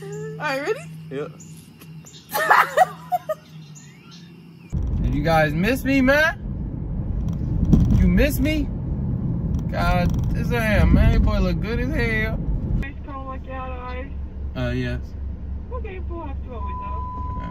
Alright, ready? Yep. Did you guys miss me, man? You miss me? God, this damn man, boy look good as hell. Face comb like you had eyes. Uh, yes. Okay, we'll have to always know. Okay.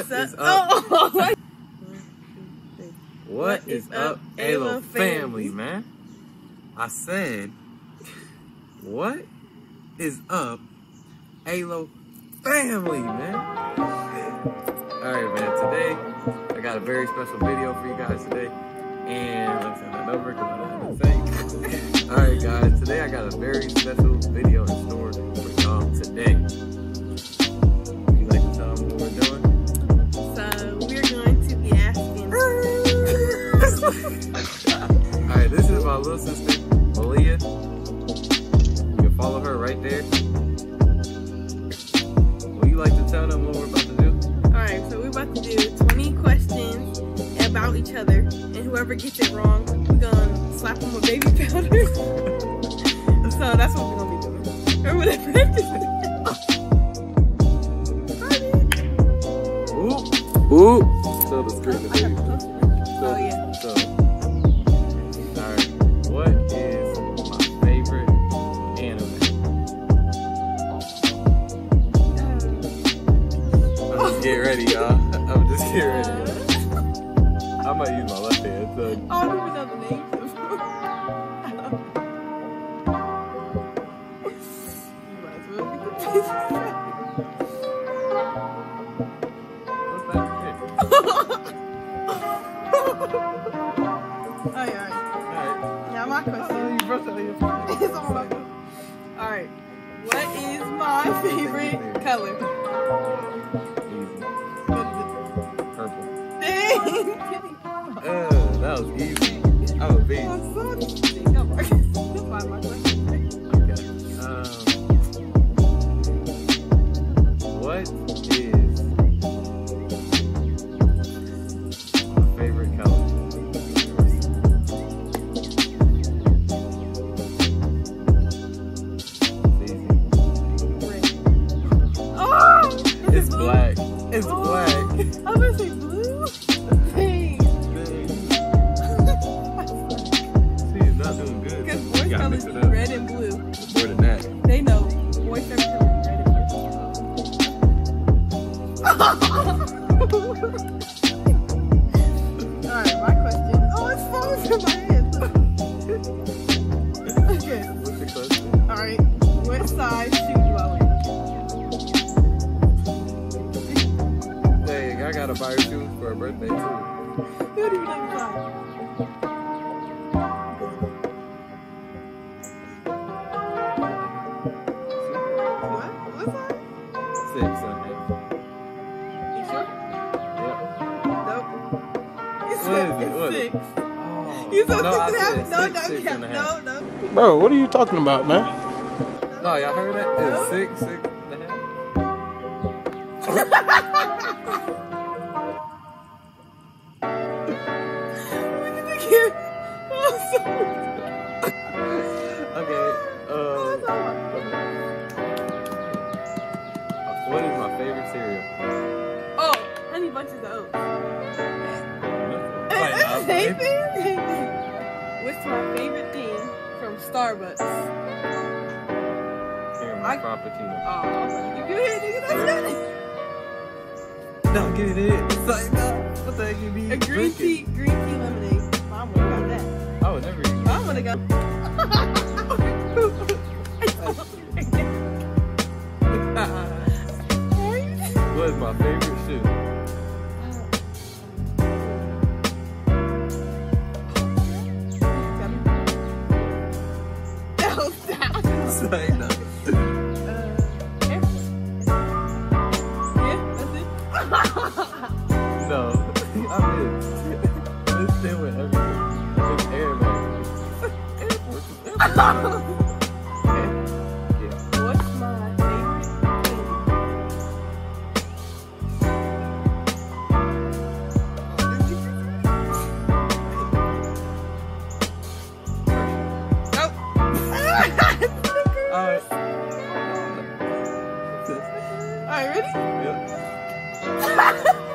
Oh, what is up? Oh, What is up, Alo family, man? I said, what is up, Alo family, man? All right, man. Today, I got a very special video for you guys today, and let's send that over because I don't have to say. All right, guys. Today, I got a very special video in store this is my little sister, Malia. You can follow her right there. Would you like to tell them what we're about to do? Alright, so we're about to do 20 questions about each other, and whoever gets it wrong, we're gonna slap them with baby powder. so that's what we're gonna be doing. Or whatever. ready, y'all. I'm just getting ready. I might use my left hand. So. I don't even know the What's that? Alright, alright. Alright. Now my question. It's all over. Alright. What is my favorite color? Uh, that was easy. I'm a beast. I'm so disgusting. Oh my God. That's why my question. Okay. Um, what is my favorite color? It's easy. Red. Oh! It's blue? black. It's Oh. black. I was gonna buy her shoes for her birthday too. Who do you know the size? What? What size? Six and a half. You sure? Yep. Nope. You said is it? it's What? six. Oh. You said no, I six and a half. said No, six, no, six yeah, no, no. Bro, what are you talking about, man? No, y'all heard that? It's No. six, six and a half. okay. Um, what is my favorite cereal? Oh, Honey Bunches of Oats. Same thing. What's my favorite thing from Starbucks? I, frappuccino. Oh, you good, nigga. That's good. No, get it. It's like, no. What the heck you mean? A green tea, green tea lemonade that. I eat I would. What is my favorite shoe? No, stop. It's like, no. No. What's my favorite candy? Nope. Alright. Alright, ready? Yep.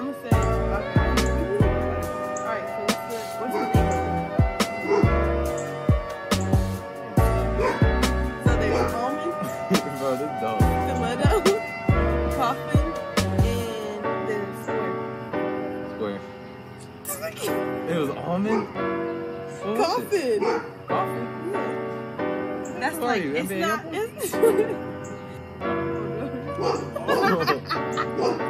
I'm gonna say. Alright, so what's the, what's the name of it? So almond, Bro, this coffin, and the Square. square. It was almond? What was? Coffin! Yeah. That's like, it's not, it's Look,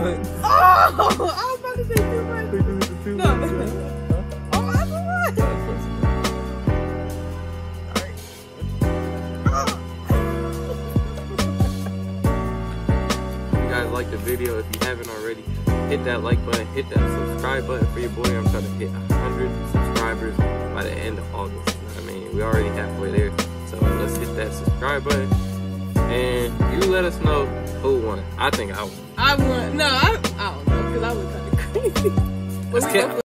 months. Oh, I was about to say too much. We just hit the two No. months. Huh? Oh, that's a lot. Yeah, of course. If you guys like the video, if you haven't already, hit that like button, hit that subscribe button for your boy. I'm trying to hit 100 subscribers by the end of August. You know what I mean, we already halfway there. So let's hit that subscribe button. And you let us know who won. I think I won. I won. no, I, I don't know, because I was kind of crazy.